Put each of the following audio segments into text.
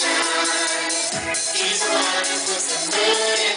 sunshine. His love was the moon.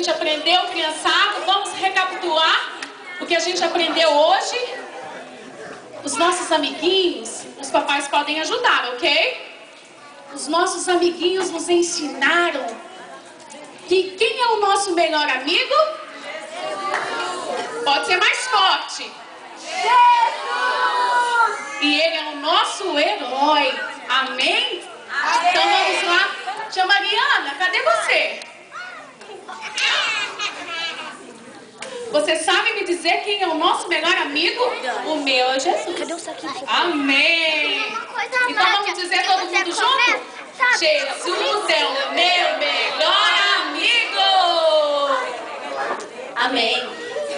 Gente aprendeu, criançada, vamos recapitular o que a gente aprendeu hoje. Os nossos amiguinhos, os papais podem ajudar, ok? Os nossos amiguinhos nos ensinaram que quem é o nosso melhor amigo? Pode ser mais forte. E ele é o nosso herói. Amém? Então vamos lá. Tia Mariana, cadê você? Você sabe me dizer quem é o nosso melhor amigo? O meu é Jesus. Cadê o saquinho? Amém. Então vamos dizer todo mundo junto? Jesus é o meu melhor amigo. Amém.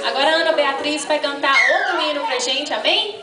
Agora a Ana Beatriz vai cantar outro hino pra gente, amém?